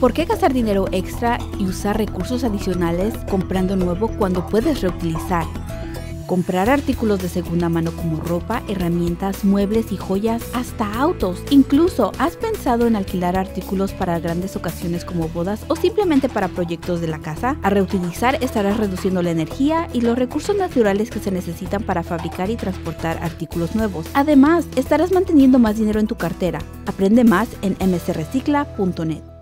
¿Por qué gastar dinero extra y usar recursos adicionales comprando nuevo cuando puedes reutilizar? Comprar artículos de segunda mano como ropa, herramientas, muebles y joyas, hasta autos. Incluso, ¿has pensado en alquilar artículos para grandes ocasiones como bodas o simplemente para proyectos de la casa? A reutilizar estarás reduciendo la energía y los recursos naturales que se necesitan para fabricar y transportar artículos nuevos. Además, estarás manteniendo más dinero en tu cartera. Aprende más en msrecicla.net.